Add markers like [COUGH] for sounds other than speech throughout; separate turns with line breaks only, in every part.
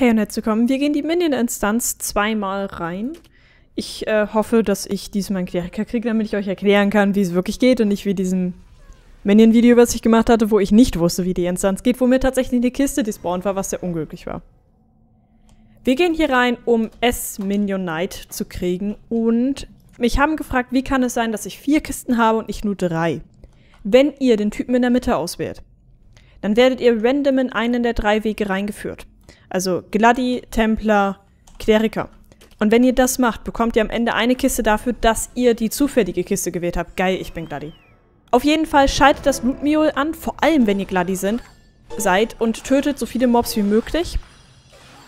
Hey und herzlich willkommen. Wir gehen die Minion-Instanz zweimal rein. Ich äh, hoffe, dass ich diesmal einen Kleriker kriege, damit ich euch erklären kann, wie es wirklich geht und nicht wie diesem Minion-Video, was ich gemacht hatte, wo ich nicht wusste, wie die Instanz geht, wo mir tatsächlich eine Kiste despawned war, was sehr unglücklich war. Wir gehen hier rein, um S-Minion Knight zu kriegen und mich haben gefragt, wie kann es sein, dass ich vier Kisten habe und ich nur drei? Wenn ihr den Typen in der Mitte auswählt, dann werdet ihr random in einen der drei Wege reingeführt. Also Gladi, Templar, Kleriker. Und wenn ihr das macht, bekommt ihr am Ende eine Kiste dafür, dass ihr die zufällige Kiste gewählt habt. Geil, ich bin Gladi. Auf jeden Fall schaltet das Loot an, vor allem wenn ihr Gladi sind, seid und tötet so viele Mobs wie möglich.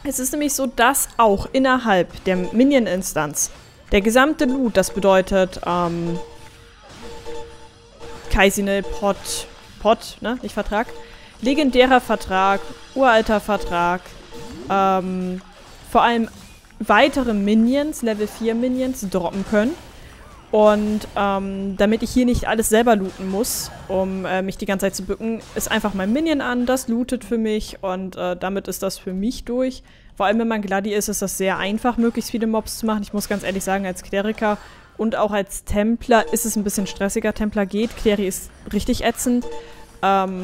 Es ist nämlich so, dass auch innerhalb der Minion-Instanz der gesamte Loot, das bedeutet, ähm, Kaisinel, Pot, Pot, ne, nicht Vertrag, legendärer Vertrag, uralter Vertrag, ähm, vor allem weitere Minions, Level 4 Minions, droppen können. Und ähm, damit ich hier nicht alles selber looten muss, um äh, mich die ganze Zeit zu bücken, ist einfach mein Minion an, das lootet für mich und äh, damit ist das für mich durch. Vor allem, wenn man Gladi ist, ist das sehr einfach, möglichst viele Mobs zu machen. Ich muss ganz ehrlich sagen, als Kleriker und auch als Templer ist es ein bisschen stressiger. Templer geht, Kleri ist richtig ätzend. Ähm,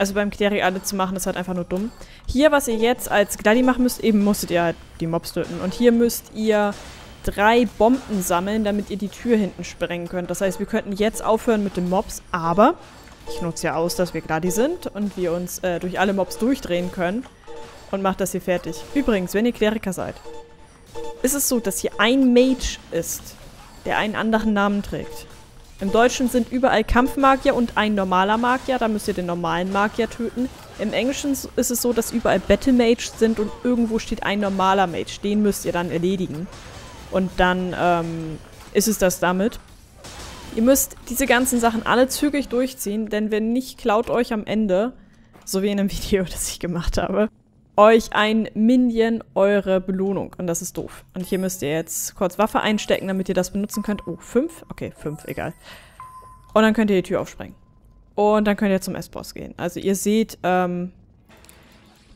also beim Kleri alle zu machen, ist halt einfach nur dumm. Hier, was ihr jetzt als Gladi machen müsst, eben musstet ihr halt die Mobs töten. Und hier müsst ihr drei Bomben sammeln, damit ihr die Tür hinten sprengen könnt. Das heißt, wir könnten jetzt aufhören mit den Mobs, aber ich nutze ja aus, dass wir Gladi sind und wir uns äh, durch alle Mobs durchdrehen können und macht das hier fertig. Übrigens, wenn ihr Kleriker seid, ist es so, dass hier ein Mage ist, der einen anderen Namen trägt. Im Deutschen sind überall Kampfmagier und ein normaler Magier. Da müsst ihr den normalen Magier töten. Im Englischen ist es so, dass überall Battle Mage sind und irgendwo steht ein normaler Mage. Den müsst ihr dann erledigen. Und dann ähm, ist es das damit. Ihr müsst diese ganzen Sachen alle zügig durchziehen, denn wenn nicht, klaut euch am Ende, so wie in einem [LAUGHS] Video, das ich gemacht habe, euch ein Minion eure Belohnung. Und das ist doof. Und hier müsst ihr jetzt kurz Waffe einstecken, damit ihr das benutzen könnt. Oh, fünf? Okay, fünf, egal. Und dann könnt ihr die Tür aufsprengen. Und dann könnt ihr zum S-Boss gehen. Also ihr seht, ähm,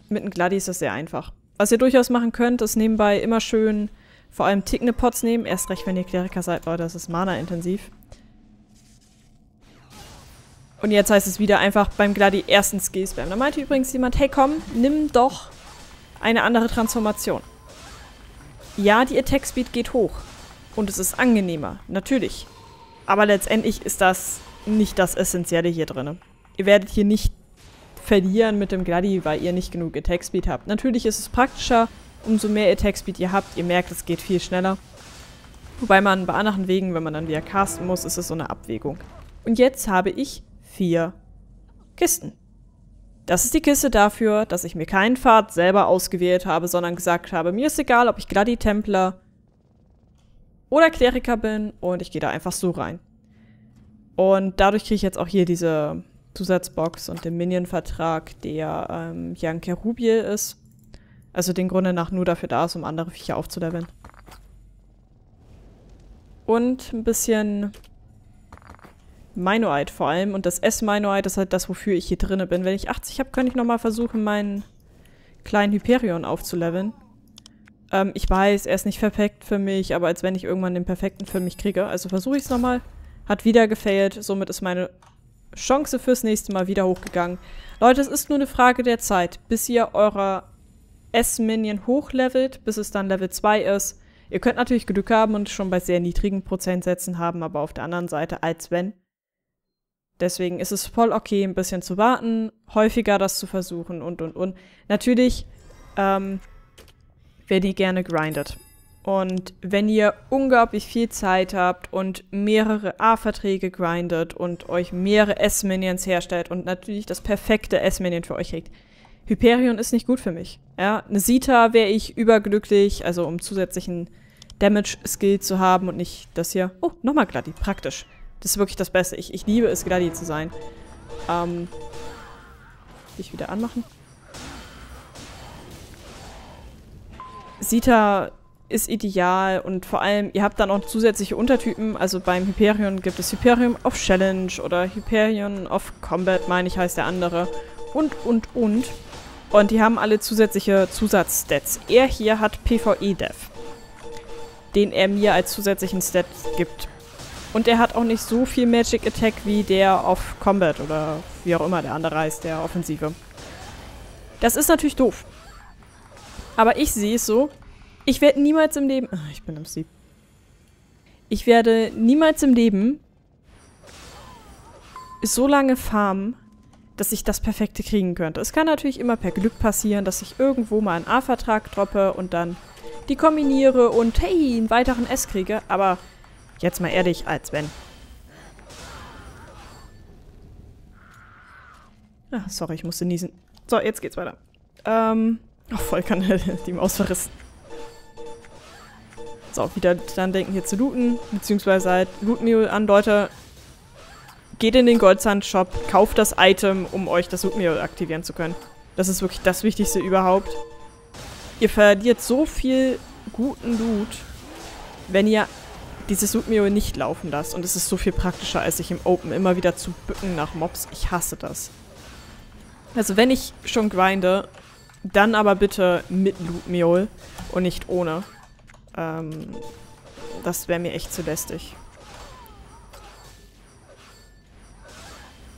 mit einem Gladi ist das sehr einfach. Was ihr durchaus machen könnt, ist nebenbei immer schön vor allem tickende Pots nehmen. Erst recht, wenn ihr Kleriker seid, Leute, das ist Mana-intensiv. Und jetzt heißt es wieder einfach beim Gladi ersten Skill spam. Da meinte übrigens jemand, hey komm, nimm doch eine andere Transformation. Ja, die Attack Speed geht hoch. Und es ist angenehmer, natürlich. Aber letztendlich ist das nicht das Essentielle hier drin. Ihr werdet hier nicht verlieren mit dem Gladi, weil ihr nicht genug Attack Speed habt. Natürlich ist es praktischer, umso mehr Attack Speed ihr habt. Ihr merkt, es geht viel schneller. Wobei man bei anderen Wegen, wenn man dann wieder casten muss, ist es so eine Abwägung. Und jetzt habe ich vier Kisten. Das ist die Kiste dafür, dass ich mir keinen Pfad selber ausgewählt habe, sondern gesagt habe, mir ist egal, ob ich Gladi-Templer oder Kleriker bin und ich gehe da einfach so rein. Und dadurch kriege ich jetzt auch hier diese Zusatzbox und den Minion-Vertrag, der ähm, Jan Kerubiel ist. Also den Grunde nach nur dafür da ist, um andere Viecher aufzuleveln. Und ein bisschen Minoite vor allem. Und das S-Minoite ist halt das, wofür ich hier drinne bin. Wenn ich 80 habe, könnte ich nochmal versuchen, meinen kleinen Hyperion aufzuleveln. Ähm, ich weiß, er ist nicht perfekt für mich, aber als wenn ich irgendwann den perfekten für mich kriege. Also versuche ich es nochmal. Hat wieder gefailt. Somit ist meine Chance fürs nächste Mal wieder hochgegangen. Leute, es ist nur eine Frage der Zeit, bis ihr eurer S-Minion hochlevelt, bis es dann Level 2 ist. Ihr könnt natürlich Glück haben und schon bei sehr niedrigen Prozentsätzen haben, aber auf der anderen Seite, als wenn, Deswegen ist es voll okay, ein bisschen zu warten, häufiger das zu versuchen und, und, und. Natürlich, ähm, wenn ihr gerne grindet. Und wenn ihr unglaublich viel Zeit habt und mehrere A-Verträge grindet und euch mehrere S-Minions herstellt und natürlich das perfekte S-Minion für euch kriegt. Hyperion ist nicht gut für mich. Ja, eine Sita wäre ich überglücklich, also um zusätzlichen Damage-Skill zu haben und nicht das hier. Oh, nochmal Gladi, praktisch. Das ist wirklich das Beste. Ich, ich liebe es, Gladi zu sein. Ähm. Ich wieder anmachen. Sita ist ideal und vor allem, ihr habt dann auch zusätzliche Untertypen. Also beim Hyperion gibt es Hyperion of Challenge oder Hyperion of Combat, meine ich, heißt der andere. Und, und, und. Und die haben alle zusätzliche Zusatzstats. Er hier hat PvE-Dev, den er mir als zusätzlichen Stat gibt. Und er hat auch nicht so viel Magic Attack wie der auf Combat oder wie auch immer der andere heißt, der Offensive. Das ist natürlich doof. Aber ich sehe es so. Ich werde niemals im Leben... Ach, ich bin am Sieb. Ich werde niemals im Leben so lange farmen, dass ich das Perfekte kriegen könnte. Es kann natürlich immer per Glück passieren, dass ich irgendwo mal einen A-Vertrag droppe und dann die kombiniere und hey, einen weiteren S kriege. Aber jetzt mal ehrlich, als wenn. Ah, sorry, ich musste niesen. So, jetzt geht's weiter. Ähm, oh, voll kann [LAUGHS] die Maus verrissen. So, wieder dann denken hier zu looten, beziehungsweise halt Loot-Mule an, Leute. Geht in den Goldsand-Shop, kauft das Item, um euch das Loot-Mule aktivieren zu können. Das ist wirklich das Wichtigste überhaupt. Ihr verliert so viel guten Loot, wenn ihr dieses Loot-Mule nicht laufen lasst. Und es ist so viel praktischer, als sich im Open immer wieder zu bücken nach Mobs. Ich hasse das. Also wenn ich schon grinde, dann aber bitte mit Loot-Mule und nicht ohne. Ähm, das wäre mir echt zu lästig.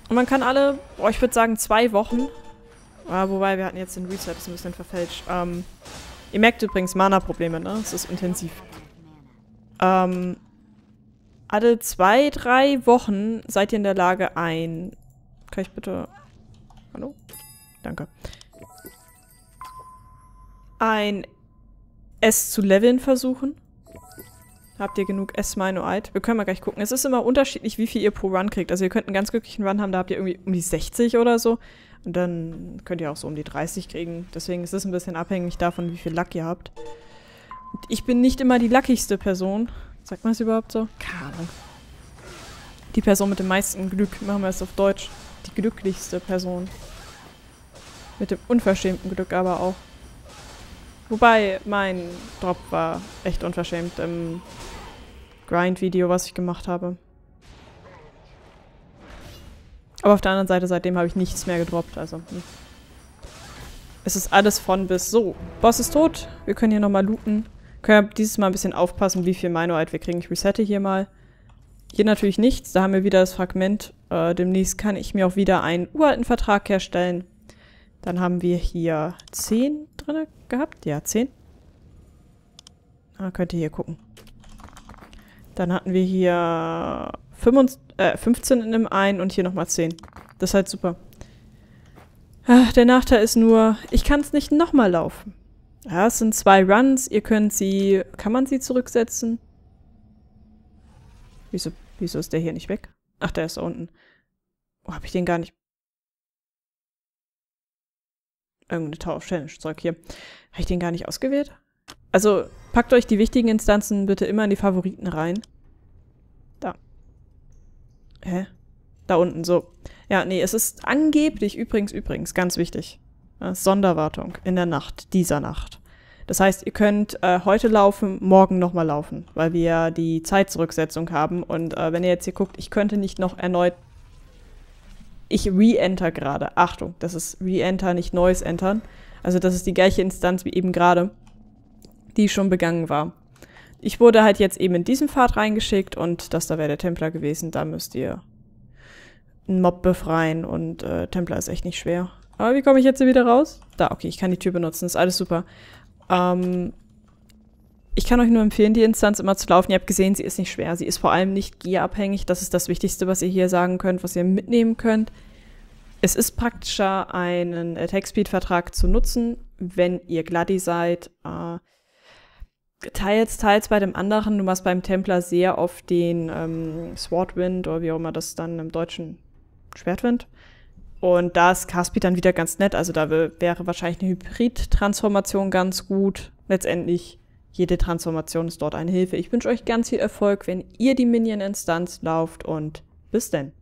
Und man kann alle, oh, ich würde sagen zwei Wochen, ah, wobei wir hatten jetzt den Reset, ist ein bisschen verfälscht. Ähm, ihr merkt übrigens Mana-Probleme, ne? Es ist intensiv. Ähm, alle zwei, drei Wochen seid ihr in der Lage, ein... Kann ich bitte... Hallo? Danke. Ein S zu leveln versuchen. Habt ihr genug S-Minoite? Wir können mal gleich gucken. Es ist immer unterschiedlich, wie viel ihr pro Run kriegt. Also ihr könnt einen ganz glücklichen Run haben, da habt ihr irgendwie um die 60 oder so. Und dann könnt ihr auch so um die 30 kriegen. Deswegen ist es ein bisschen abhängig davon, wie viel Luck ihr habt. Ich bin nicht immer die luckigste Person. Sagt man es überhaupt so? Keine Ahnung. Die Person mit dem meisten Glück. Machen wir es auf Deutsch. Die glücklichste Person. Mit dem unverschämten Glück aber auch. Wobei, mein Drop war echt unverschämt im Grind-Video, was ich gemacht habe. Aber auf der anderen Seite, seitdem habe ich nichts mehr gedroppt, also... Hm. Es ist alles von bis. So, Boss ist tot. Wir können hier nochmal looten. Können dieses Mal ein bisschen aufpassen, wie viel Minoite wir kriegen. Ich resette hier mal. Hier natürlich nichts. Da haben wir wieder das Fragment. Äh, demnächst kann ich mir auch wieder einen uralten Vertrag herstellen. Dann haben wir hier 10 drin gehabt. Ja, 10. Ah, könnt ihr hier gucken. Dann hatten wir hier 25, äh, 15 in dem einen und hier nochmal 10. Das ist halt super. Ach, der Nachteil ist nur, ich kann es nicht nochmal laufen. Ja, es sind zwei Runs. Ihr könnt sie... Kann man sie zurücksetzen? Wieso, wieso ist der hier nicht weg? Ach, der ist da unten. Oh, hab ich den gar nicht irgendeine Tower of Challenge Zeug hier. Habe ich den gar nicht ausgewählt? Also, packt euch die wichtigen Instanzen bitte immer in die Favoriten rein. Da. Hä? Da unten, so. Ja, nee, es ist angeblich, übrigens, übrigens, ganz wichtig. Sonderwartung in der Nacht, dieser Nacht. Das heißt, ihr könnt äh, heute laufen, morgen nochmal laufen, weil wir die Zeitzurücksetzung haben. Und äh, wenn ihr jetzt hier guckt, ich könnte nicht noch erneut ich re-enter gerade. Achtung, das ist re-enter, nicht neues Entern. Also das ist die gleiche Instanz wie eben gerade, die schon begangen war. Ich wurde halt jetzt eben in diesen Pfad reingeschickt und das da wäre der Templer gewesen. Da müsst ihr einen Mob befreien und äh, Templer ist echt nicht schwer. Aber wie komme ich jetzt hier wieder raus? Da, okay, ich kann die Tür benutzen, ist alles super. Ähm, ich kann euch nur empfehlen, die Instanz immer zu laufen. Ihr habt gesehen, sie ist nicht schwer. Sie ist vor allem nicht gearabhängig. Das ist das Wichtigste, was ihr hier sagen könnt, was ihr mitnehmen könnt. Es ist praktischer, einen Attack-Speed-Vertrag zu nutzen, wenn ihr Gladdy seid. Äh, teils, teils bei dem anderen. Du machst beim Templer sehr oft den ähm, Swordwind oder wie auch immer das dann im Deutschen Schwertwind. Und da ist Carspeed dann wieder ganz nett. Also da wäre wahrscheinlich eine Hybrid-Transformation ganz gut. Letztendlich jede Transformation ist dort eine Hilfe. Ich wünsche euch ganz viel Erfolg, wenn ihr die Minion-Instanz lauft und bis denn.